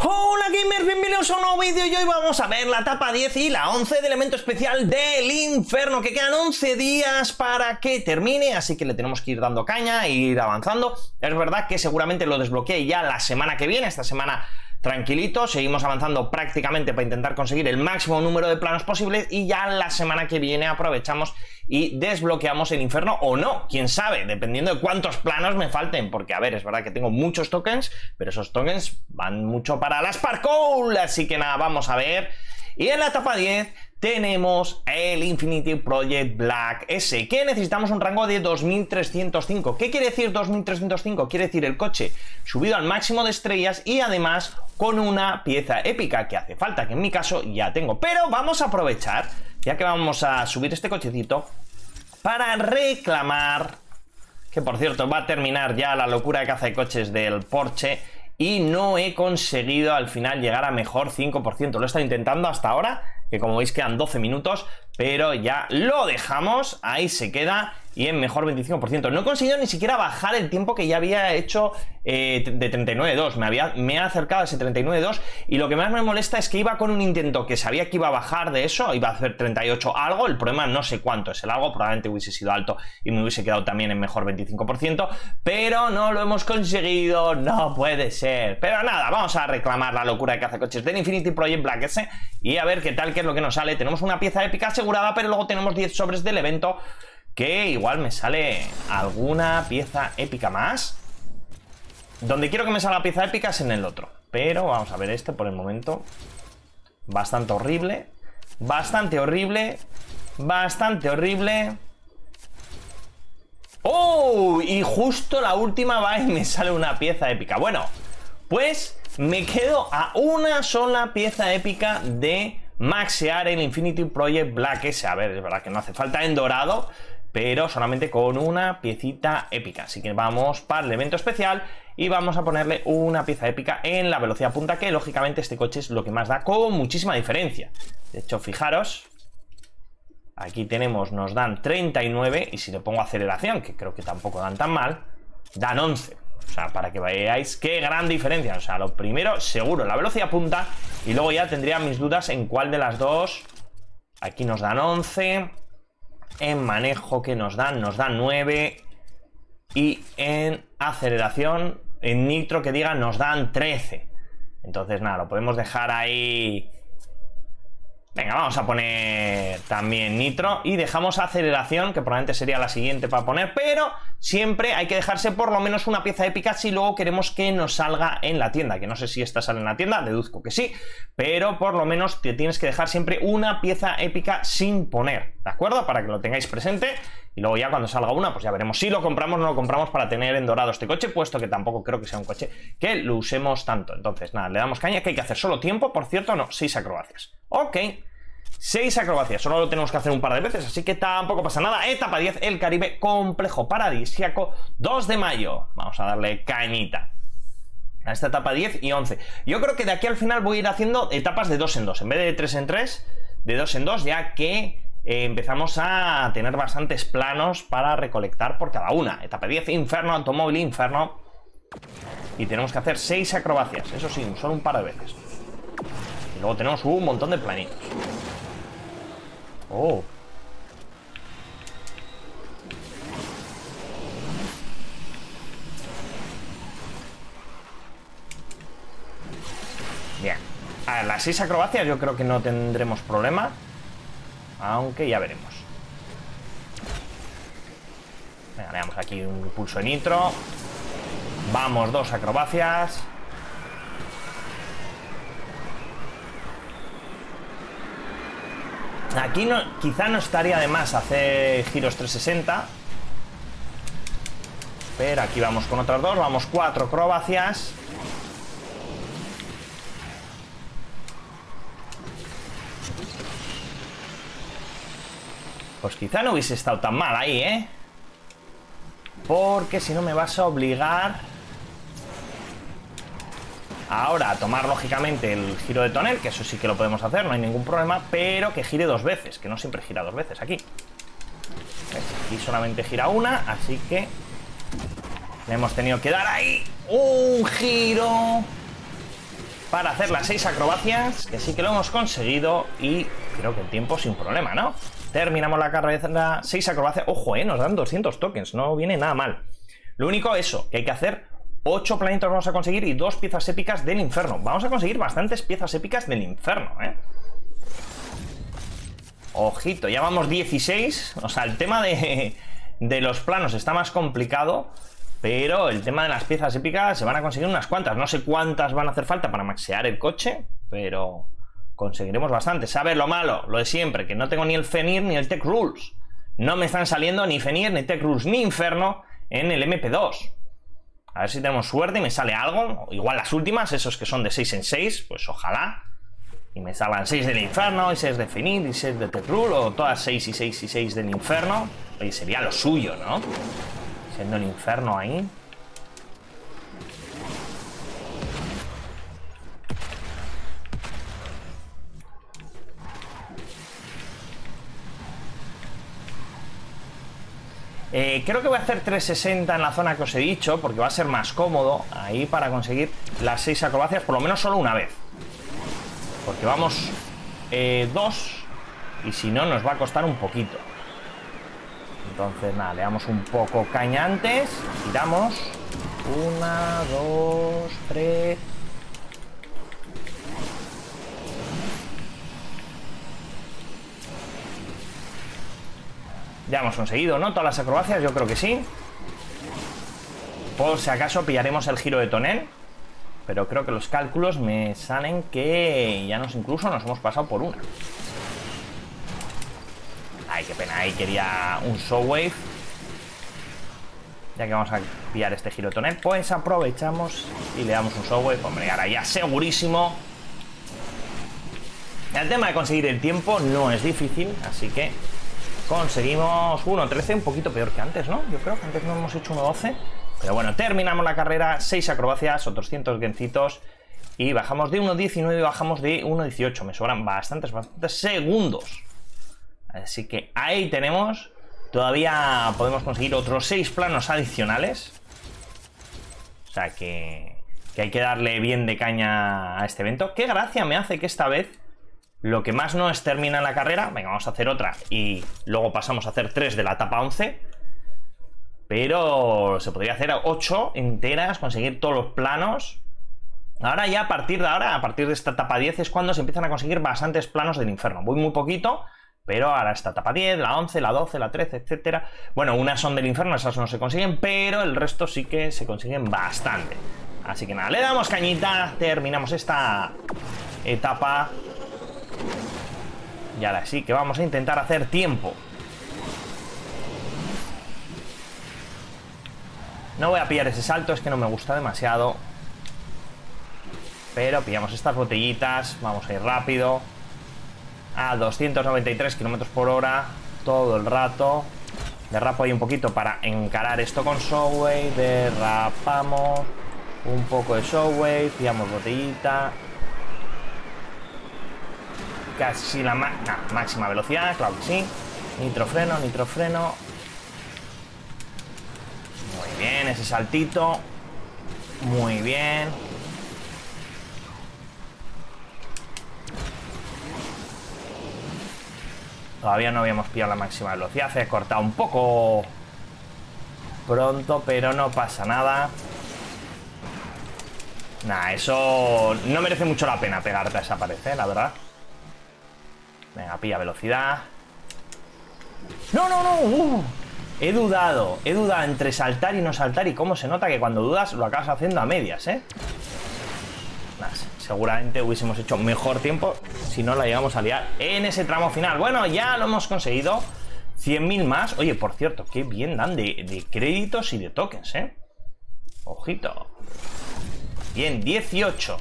Hola gamers, bienvenidos a un nuevo vídeo y hoy vamos a ver la etapa 10 y la 11 de elemento especial del infierno, que quedan 11 días para que termine, así que le tenemos que ir dando caña e ir avanzando. Es verdad que seguramente lo desbloqueé ya la semana que viene, esta semana tranquilito, seguimos avanzando prácticamente para intentar conseguir el máximo número de planos posibles y ya la semana que viene aprovechamos y desbloqueamos el infierno o no, quién sabe, dependiendo de cuántos planos me falten, porque a ver, es verdad que tengo muchos tokens, pero esos tokens van mucho para las parkour, así que nada, vamos a ver. Y en la etapa 10 tenemos el Infinity Project Black S, que necesitamos un rango de 2305. ¿Qué quiere decir 2305? Quiere decir el coche subido al máximo de estrellas y además con una pieza épica que hace falta, que en mi caso ya tengo. Pero vamos a aprovechar, ya que vamos a subir este cochecito, para reclamar, que por cierto va a terminar ya la locura de caza de coches del Porsche, y no he conseguido al final llegar a mejor 5%. Lo he estado intentando hasta ahora, que como veis quedan 12 minutos, pero ya lo dejamos, ahí se queda y en mejor 25%. No he conseguido ni siquiera bajar el tiempo que ya había hecho eh, de 39.2. Me, había, me ha acercado a ese 39.2 y lo que más me molesta es que iba con un intento que sabía que iba a bajar de eso, iba a hacer 38 algo, el problema no sé cuánto es el algo, probablemente hubiese sido alto y me hubiese quedado también en mejor 25%, pero no lo hemos conseguido, no puede ser. Pero nada, vamos a reclamar la locura de cazacoches del Infinity Project Black S y a ver qué tal, qué es lo que nos sale. Tenemos una pieza épica pero luego tenemos 10 sobres del evento que igual me sale alguna pieza épica más. Donde quiero que me salga pieza épica es en el otro. Pero vamos a ver este por el momento. Bastante horrible. Bastante horrible. Bastante horrible. ¡Oh! Y justo la última va y me sale una pieza épica. Bueno, pues me quedo a una sola pieza épica de maxear el Infinity Project Black S. A ver, es verdad que no hace falta en dorado, pero solamente con una piecita épica. Así que vamos para el evento especial y vamos a ponerle una pieza épica en la velocidad punta, que lógicamente este coche es lo que más da con muchísima diferencia. De hecho, fijaros, aquí tenemos, nos dan 39 y si le pongo aceleración, que creo que tampoco dan tan mal, dan 11. O sea, para que veáis qué gran diferencia. O sea, lo primero, seguro, la velocidad punta y luego ya tendría mis dudas en cuál de las dos. Aquí nos dan 11 en manejo que nos dan, nos dan 9 y en aceleración, en nitro que digan, nos dan 13. Entonces nada, lo podemos dejar ahí Venga, vamos a poner también nitro y dejamos aceleración, que probablemente sería la siguiente para poner, pero siempre hay que dejarse por lo menos una pieza épica si luego queremos que nos salga en la tienda, que no sé si esta sale en la tienda, deduzco que sí, pero por lo menos te tienes que dejar siempre una pieza épica sin poner, ¿de acuerdo? Para que lo tengáis presente y luego ya cuando salga una, pues ya veremos si lo compramos o no lo compramos para tener en dorado este coche, puesto que tampoco creo que sea un coche que lo usemos tanto. Entonces, nada, le damos caña, que hay que hacer solo tiempo, por cierto, no, 6 acrobacias. Ok. 6 acrobacias, solo lo tenemos que hacer un par de veces, así que tampoco pasa nada. Etapa 10, el Caribe complejo paradisiaco, 2 de mayo. Vamos a darle cañita a esta etapa 10 y 11. Yo creo que de aquí al final voy a ir haciendo etapas de 2 en 2, en vez de 3 en 3, de 2 en 2, ya que eh, empezamos a tener bastantes planos para recolectar por cada una. Etapa 10, Inferno, Automóvil, Inferno. Y tenemos que hacer 6 acrobacias, eso sí, solo un par de veces. Y luego tenemos un montón de planitos. Oh. Bien. A ver, las seis acrobacias yo creo que no tendremos problema. Aunque ya veremos. Venga, le damos aquí un pulso de nitro. Vamos, dos acrobacias. Aquí no, quizá no estaría de más hacer giros 360. Pero aquí vamos con otras dos. Vamos cuatro acrobacias. Pues quizá no hubiese estado tan mal ahí, ¿eh? Porque si no me vas a obligar Ahora, tomar lógicamente el giro de tonel, que eso sí que lo podemos hacer, no hay ningún problema, pero que gire dos veces, que no siempre gira dos veces aquí. Aquí solamente gira una, así que le hemos tenido que dar ahí un giro. para hacer las 6 acrobacias, que sí que lo hemos conseguido y creo que el tiempo sin problema, ¿no? Terminamos la carrera, 6 acrobacias. Ojo, eh, nos dan 200 tokens, no viene nada mal. Lo único eso, que hay que hacer 8 planetas vamos a conseguir y 2 piezas épicas del infierno. Vamos a conseguir bastantes piezas épicas del infierno, ¿eh? Ojito, ya vamos 16. O sea, el tema de, de los planos está más complicado. Pero el tema de las piezas épicas se van a conseguir unas cuantas. No sé cuántas van a hacer falta para maxear el coche, pero conseguiremos bastante. ¿Sabes lo malo? Lo de siempre, que no tengo ni el Fenir ni el Tech Rules. No me están saliendo ni Fenir, ni Tech Rules, ni Inferno en el MP2. A ver si tenemos suerte y me sale algo. Igual las últimas, esos que son de 6 en 6, pues ojalá. Y me salgan 6 del infierno, y 6 de Fenir, y 6 de Rule, o todas 6 y 6 y 6 del infierno. Oye, sería lo suyo, ¿no? Siendo el infierno ahí. Eh, creo que voy a hacer 360 en la zona que os he dicho, porque va a ser más cómodo ahí para conseguir las 6 acrobacias, por lo menos solo una vez. Porque vamos eh, dos, y si no nos va a costar un poquito. Entonces nada, le damos un poco caña antes, tiramos. Una, dos, tres... Ya hemos conseguido, ¿no? Todas las acrobacias, yo creo que sí. Por si acaso pillaremos el giro de tonel. Pero creo que los cálculos me salen que ya nos incluso nos hemos pasado por una. Ay, qué pena, ahí quería un Shockwave. Ya que vamos a pillar este giro de tonel, pues aprovechamos y le damos un Shockwave. Hombre, ahora ya segurísimo. El tema de conseguir el tiempo no es difícil, así que Conseguimos 1.13, un poquito peor que antes, ¿no? Yo creo que antes no hemos hecho 1.12. Pero bueno, terminamos la carrera, 6 acrobacias, otros 100 gencitos. Y bajamos de 1.19 y bajamos de 1.18. Me sobran bastantes, bastantes segundos. Así que ahí tenemos. Todavía podemos conseguir otros 6 planos adicionales. O sea que, que hay que darle bien de caña a este evento. Qué gracia me hace que esta vez lo que más no es termina la carrera, venga, vamos a hacer otra y luego pasamos a hacer tres de la etapa 11. Pero se podría hacer 8 enteras, conseguir todos los planos. Ahora ya a partir de ahora, a partir de esta etapa 10 es cuando se empiezan a conseguir bastantes planos del infierno. Voy muy poquito, pero ahora esta etapa 10, la 11, la 12, la 13, etcétera. Bueno, unas son del infierno, esas no se consiguen, pero el resto sí que se consiguen bastante. Así que nada, le damos cañita, terminamos esta etapa y ahora sí que vamos a intentar hacer tiempo. No voy a pillar ese salto, es que no me gusta demasiado. Pero pillamos estas botellitas, vamos a ir rápido. A 293 kilómetros por hora, todo el rato. Derrapo ahí un poquito para encarar esto con Shockwave. Derrapamos un poco de Shockwave, pillamos botellita casi la máxima velocidad, claro que sí. Nitrofreno, nitrofreno. Muy bien, ese saltito. Muy bien. Todavía no habíamos pillado la máxima velocidad. Se ha cortado un poco pronto, pero no pasa nada. Nah, eso no merece mucho la pena pegarte a esa pared, ¿eh? la verdad. Venga, pilla velocidad. ¡No, no, no! Uh. he dudado, he dudado entre saltar y no saltar y cómo se nota que cuando dudas lo acabas haciendo a medias, ¿eh? seguramente hubiésemos hecho mejor tiempo si no la llegamos a liar en ese tramo final. Bueno, ya lo hemos conseguido. 100.000 más. Oye, por cierto, qué bien dan de, de créditos y de tokens, ¿eh? Ojito. Bien, 18.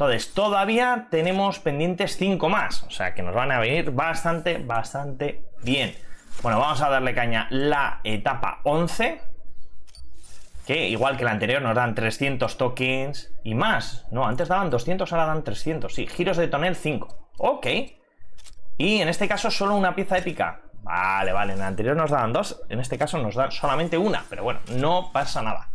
Entonces, todavía tenemos pendientes 5 más, o sea que nos van a venir bastante, bastante bien. Bueno, vamos a darle caña la etapa 11, que igual que la anterior nos dan 300 tokens y más. No, antes daban 200, ahora dan 300. Sí, giros de tonel 5. Ok. Y en este caso solo una pieza épica. Vale, vale, en la anterior nos daban dos, en este caso nos dan solamente una, pero bueno, no pasa nada.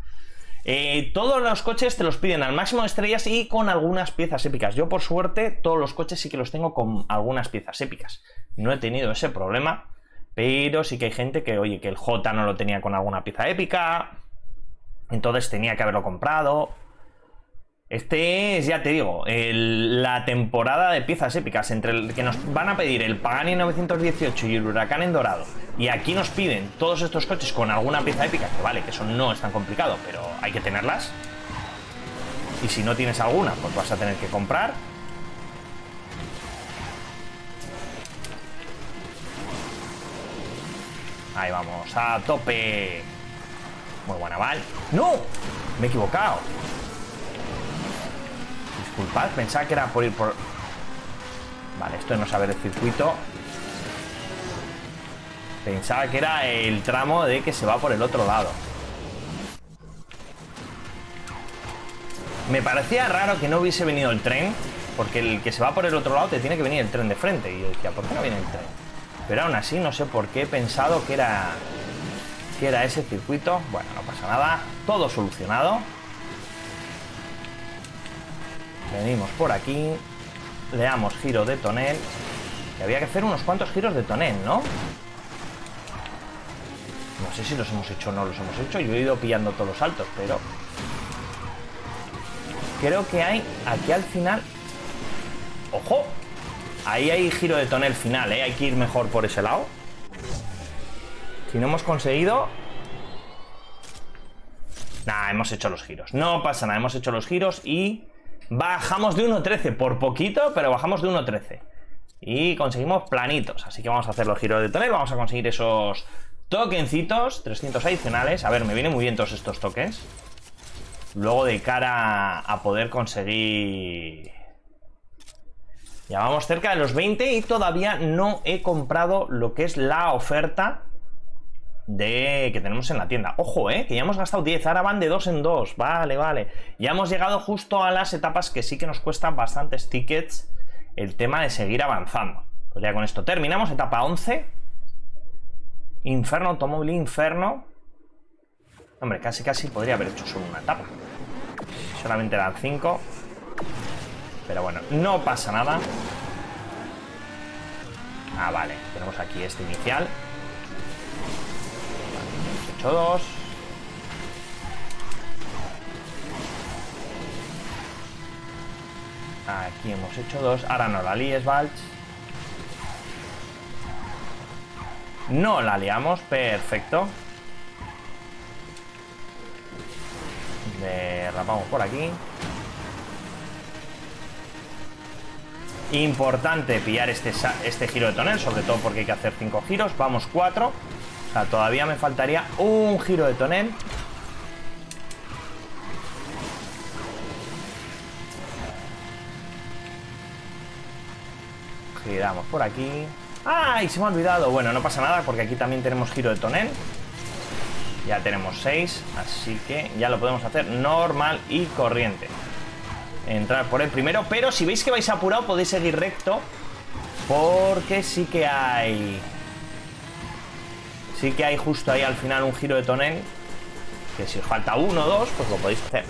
Eh, todos los coches te los piden al máximo de estrellas y con algunas piezas épicas. Yo por suerte todos los coches sí que los tengo con algunas piezas épicas. No he tenido ese problema, pero sí que hay gente que, oye, que el J no lo tenía con alguna pieza épica, entonces tenía que haberlo comprado. Este es, ya te digo, la temporada de piezas épicas entre el que nos van a pedir el Pagani 918 y el Huracán en dorado. Y aquí nos piden todos estos coches con alguna pieza épica, que vale, que eso no es tan complicado, pero hay que tenerlas. Y si no tienes alguna, pues vas a tener que comprar. Ahí vamos, a tope. Muy buena, ¿vale? ¡No! Me he equivocado. Disculpad, pensaba que era por ir por... Vale, esto es no saber el circuito. Pensaba que era el tramo de que se va por el otro lado. Me parecía raro que no hubiese venido el tren, porque el que se va por el otro lado te tiene que venir el tren de frente. Y yo decía, ¿por qué no viene el tren? Pero aún así, no sé por qué he pensado que era, que era ese circuito. Bueno, no pasa nada. Todo solucionado. Venimos por aquí. Le damos giro de tonel. Que había que hacer unos cuantos giros de tonel, ¿no? No sé si los hemos hecho o no los hemos hecho. Yo he ido pillando todos los saltos, pero... Creo que hay aquí al final... ¡Ojo! Ahí hay giro de tonel final, ¿eh? Hay que ir mejor por ese lado. Si no hemos conseguido... Nah, hemos hecho los giros. No pasa nada, hemos hecho los giros y... Bajamos de 1.13, por poquito, pero bajamos de 1.13. Y conseguimos planitos. Así que vamos a hacer los giros de tonel. Vamos a conseguir esos tokencitos, 300 adicionales. A ver, me vienen muy bien todos estos tokens. Luego de cara a poder conseguir... Ya vamos cerca de los 20 y todavía no he comprado lo que es la oferta de que tenemos en la tienda. Ojo, eh, que ya hemos gastado 10, ahora van de 2 en 2. Vale, vale. Ya hemos llegado justo a las etapas que sí que nos cuestan bastantes tickets el tema de seguir avanzando. Pues ya con esto terminamos, etapa 11. Inferno, automóvil inferno. Hombre, casi casi podría haber hecho solo una etapa. Solamente eran 5. Pero bueno, no pasa nada. Ah, vale. Tenemos aquí este inicial. 2. Aquí hemos hecho dos. Ahora no la líes, Valch. No la liamos. Perfecto. Derrapamos por aquí. Importante pillar este, este giro de tonel, sobre todo porque hay que hacer 5 giros. Vamos 4 todavía me faltaría un giro de tonel. Giramos por aquí. ¡Ay! Se me ha olvidado. Bueno, no pasa nada porque aquí también tenemos giro de tonel. Ya tenemos 6, así que ya lo podemos hacer normal y corriente. Entrar por el primero, pero si veis que vais apurado podéis seguir recto. Porque sí que hay Sí que hay justo ahí al final un giro de tonel. Que si os falta uno o dos, pues lo podéis hacer.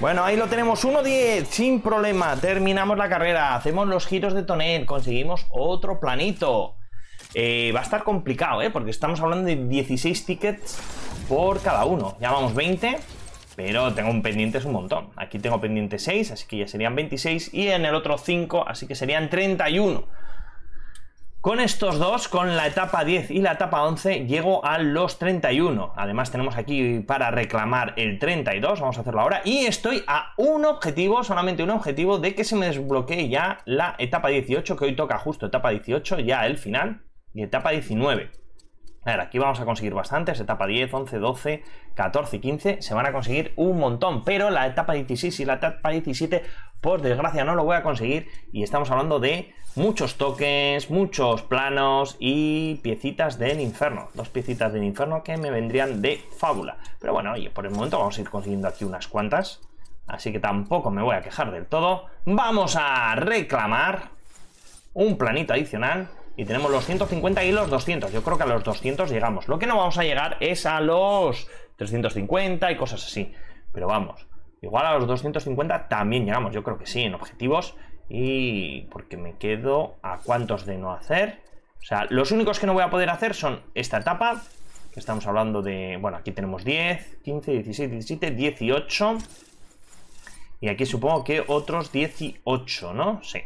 Bueno, ahí lo tenemos, 1-10, sin problema. Terminamos la carrera, hacemos los giros de tonel, conseguimos otro planito. Eh, va a estar complicado, ¿eh? Porque estamos hablando de 16 tickets por cada uno. Ya vamos 20, pero tengo un pendiente es un montón. Aquí tengo pendiente 6, así que ya serían 26. Y en el otro 5, así que serían 31. Con estos dos, con la etapa 10 y la etapa 11, llego a los 31. Además tenemos aquí para reclamar el 32, vamos a hacerlo ahora. Y estoy a un objetivo, solamente un objetivo, de que se me desbloquee ya la etapa 18, que hoy toca justo etapa 18, ya el final, y etapa 19. A ver, aquí vamos a conseguir bastantes, etapa 10, 11, 12, 14 y 15, se van a conseguir un montón, pero la etapa 16 y la etapa 17, por desgracia, no lo voy a conseguir y estamos hablando de muchos tokens, muchos planos y piecitas del infierno, dos piecitas del infierno que me vendrían de fábula. Pero bueno, oye, por el momento vamos a ir consiguiendo aquí unas cuantas, así que tampoco me voy a quejar del todo. Vamos a reclamar un planito adicional y tenemos los 150 y los 200. Yo creo que a los 200 llegamos. Lo que no vamos a llegar es a los 350 y cosas así. Pero vamos, igual a los 250 también llegamos, yo creo que sí, en objetivos. Y porque me quedo a cuántos de no hacer. O sea, los únicos que no voy a poder hacer son esta etapa, que estamos hablando de, bueno, aquí tenemos 10, 15, 16, 17, 18. Y aquí supongo que otros 18, ¿no? Sí.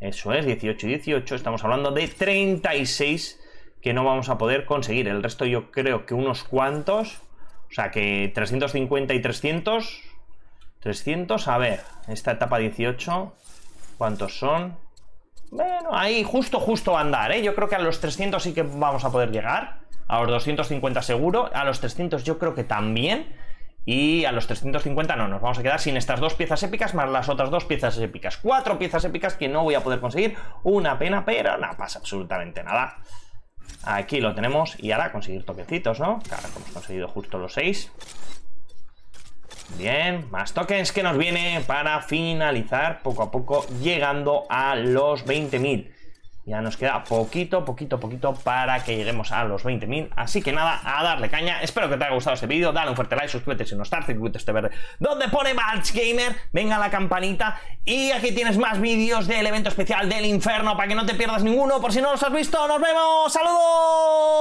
Eso es, 18 y 18. Estamos hablando de 36 que no vamos a poder conseguir. El resto yo creo que unos cuantos. O sea que 350 y 300. 300, a ver, esta etapa 18. ¿Cuántos son? Bueno, ahí justo, justo a andar, ¿eh? Yo creo que a los 300 sí que vamos a poder llegar. A los 250 seguro. A los 300 yo creo que también. Y a los 350 no, nos vamos a quedar sin estas dos piezas épicas más las otras dos piezas épicas. Cuatro piezas épicas que no voy a poder conseguir. Una pena, pero no pasa absolutamente nada. Aquí lo tenemos. Y ahora conseguir toquecitos, ¿no? Claro, hemos conseguido justo los seis. Bien, más tokens que nos viene para finalizar poco a poco llegando a los 20.000. Ya nos queda poquito, poquito, poquito para que lleguemos a los 20.000. Así que nada, a darle caña. Espero que te haya gustado este vídeo. Dale un fuerte like, suscríbete si no estás, circuito este verde donde pone March Gamer. Venga la campanita. Y aquí tienes más vídeos del evento especial del infierno para que no te pierdas ninguno. Por si no los has visto, nos vemos. ¡Saludos!